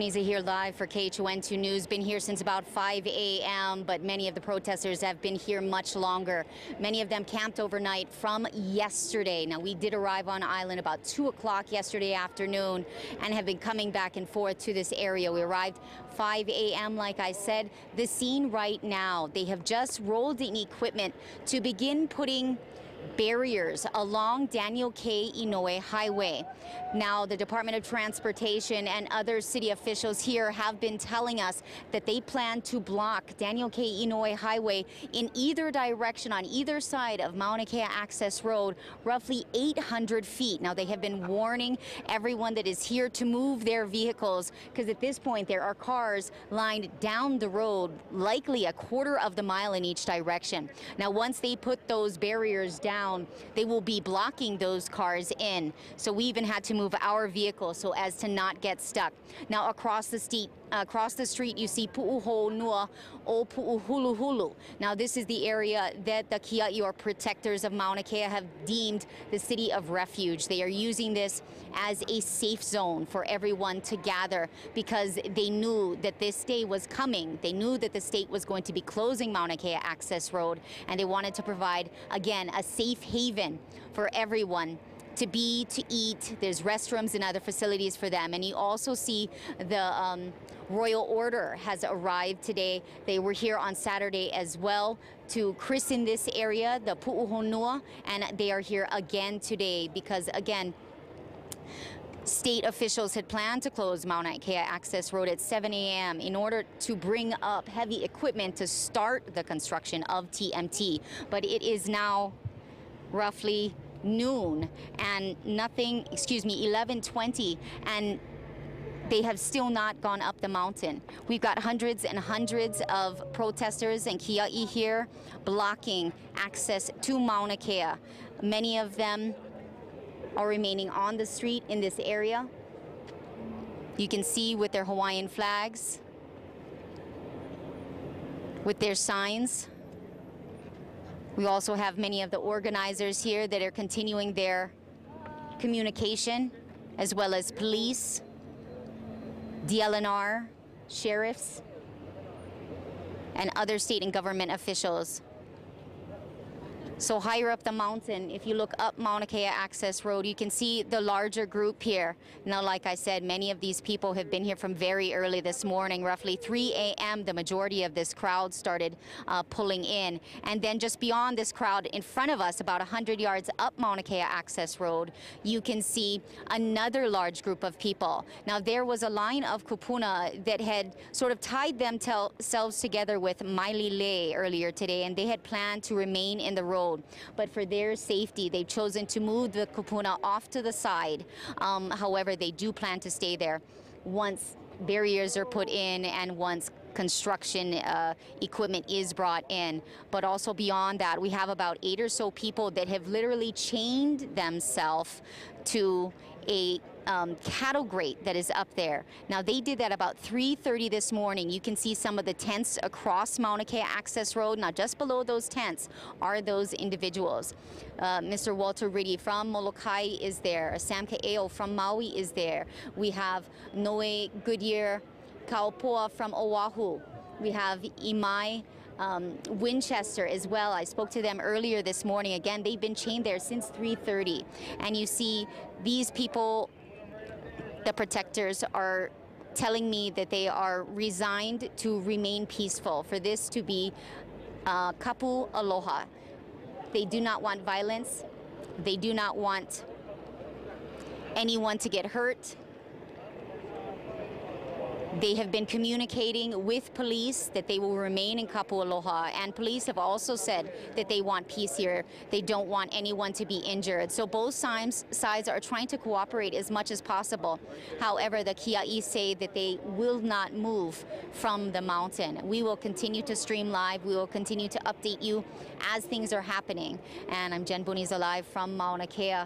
Nisa here live for KHON2 News. Been here since about 5 a.m., but many of the protesters have been here much longer. Many of them camped overnight from yesterday. Now, we did arrive on island about 2 o'clock yesterday afternoon and have been coming back and forth to this area. We arrived 5 a.m., like I said. The scene right now, they have just rolled in equipment to begin putting barriers along Daniel K. Inouye Highway. Now, the Department of Transportation and other city officials here have been telling us that they plan to block Daniel K. Inouye Highway in either direction on either side of Mauna Kea Access Road, roughly 800 feet. Now, they have been warning everyone that is here to move their vehicles because at this point there are cars lined down the road, likely a quarter of the mile in each direction. Now, once they put those barriers down, down, they will be blocking those cars in. So we even had to move our vehicle so as to not get stuck. Now across the street, across the street, you see Pu'uhonua o Pu'uhuluhulu. Now this is the area that the Kia'i or protectors of Mauna Kea have deemed the city of refuge. They are using this as a safe zone for everyone to gather because they knew that this day was coming. They knew that the state was going to be closing Mauna Kea Access Road and they wanted to provide, again, a safe haven for everyone to be, to eat. There's restrooms and other facilities for them. And you also see the um, Royal Order has arrived today. They were here on Saturday as well to christen this area, the Pu'uhonua, and they are here again today because, again, State officials had planned to close Mauna Kea Access Road at 7 a.m. in order to bring up heavy equipment to start the construction of TMT. But it is now roughly noon and nothing, excuse me, 11:20 and they have still not gone up the mountain. We've got hundreds and hundreds of protesters and Kia'i here blocking access to Mauna Kea. Many of them are remaining on the street in this area. You can see with their Hawaiian flags, with their signs. We also have many of the organizers here that are continuing their communication, as well as police, DLNR, sheriffs, and other state and government officials. So higher up the mountain, if you look up Mauna Kea Access Road, you can see the larger group here. Now, like I said, many of these people have been here from very early this morning, roughly 3 a.m. The majority of this crowd started uh, pulling in. And then just beyond this crowd, in front of us, about 100 yards up Mauna Kea Access Road, you can see another large group of people. Now, there was a line of kupuna that had sort of tied themselves together with Maile earlier today, and they had planned to remain in the road road. But for their safety, they've chosen to move the kupuna off to the side. Um, however, they do plan to stay there once barriers are put in and once construction uh, equipment is brought in. But also beyond that, we have about eight or so people that have literally chained themselves to a um, cattle grate that is up there. Now they did that about 3.30 this morning. You can see some of the tents across Mauna Kea Access Road. Now just below those tents are those individuals. Uh, Mr. Walter Ritte from Molokai is there. Sam Ka'eo from Maui is there. We have Noe Goodyear Ka'opua from Oahu. We have Imai um, Winchester as well. I spoke to them earlier this morning. Again, they've been chained there since 3.30. And you see these people the protectors are telling me that they are resigned to remain peaceful, for this to be uh, kapu aloha. They do not want violence. They do not want anyone to get hurt. They have been communicating with police that they will remain in kapu aloha, and police have also said that they want peace here. They don't want anyone to be injured. So both sides, are trying to cooperate as much as possible. However, the Kia'i say that they will not move from the mountain. We will continue to stream live. We will continue to update you as things are happening. And I'm Jenn Boneza live from Mauna Kea.